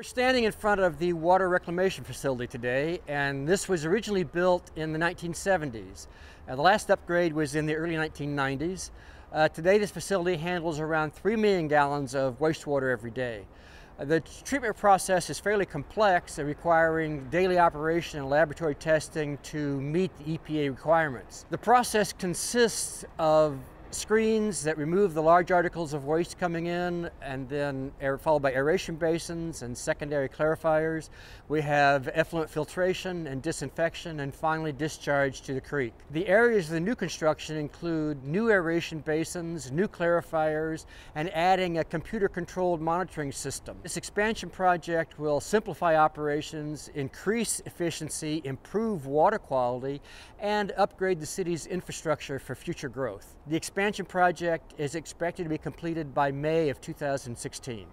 We're standing in front of the water reclamation facility today, and this was originally built in the 1970s. Uh, the last upgrade was in the early 1990s. Uh, today, this facility handles around 3 million gallons of wastewater every day. Uh, the treatment process is fairly complex, uh, requiring daily operation and laboratory testing to meet the EPA requirements. The process consists of screens that remove the large articles of waste coming in and then followed by aeration basins and secondary clarifiers. We have effluent filtration and disinfection and finally discharge to the creek. The areas of the new construction include new aeration basins, new clarifiers, and adding a computer controlled monitoring system. This expansion project will simplify operations, increase efficiency, improve water quality, and upgrade the city's infrastructure for future growth. The expansion project is expected to be completed by May of 2016.